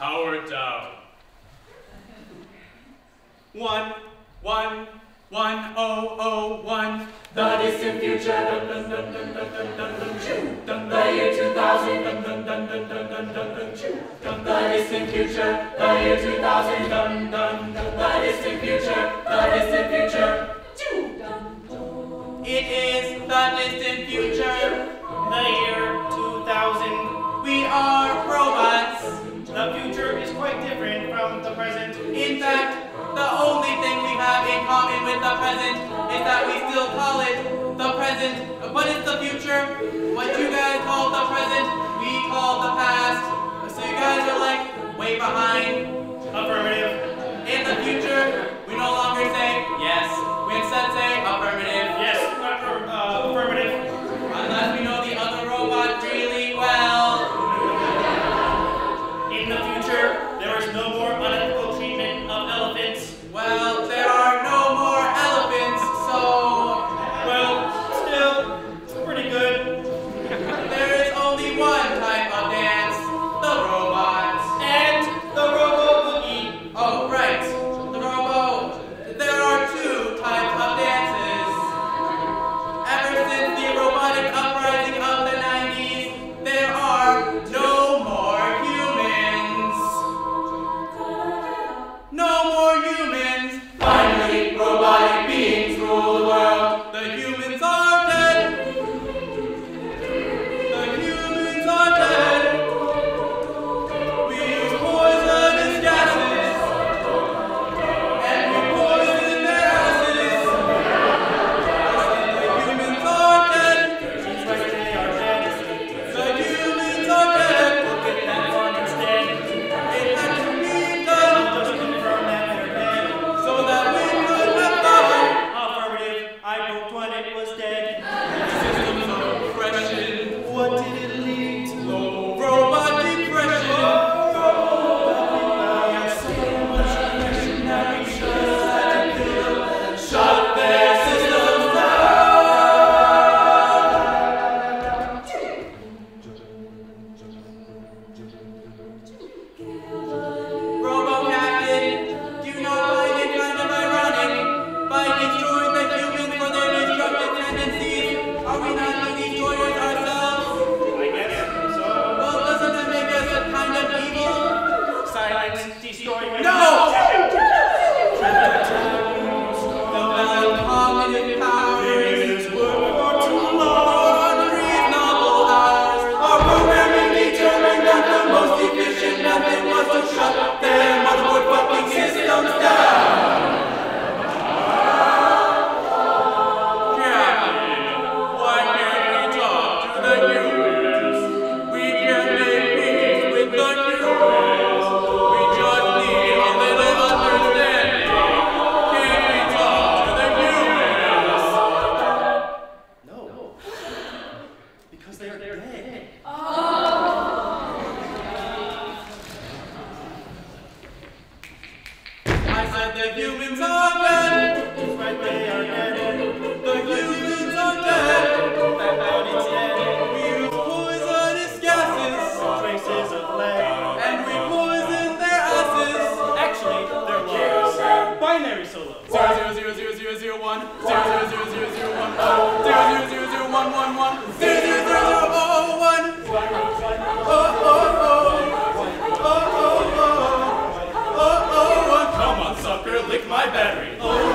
Power down. One, one, one, oh, oh, one. The distant future, the year 2000, the distant future, the year 2000. The distant future, the distant future, It is the distant future, the year 2000. We are the future is quite different from the present. In fact, the only thing we have in common with the present is that we still call it the present, but it's the future. What you guys call the present, we call the past. So you guys are like way behind. Affirmative. that the humans are bad. battery. Oh.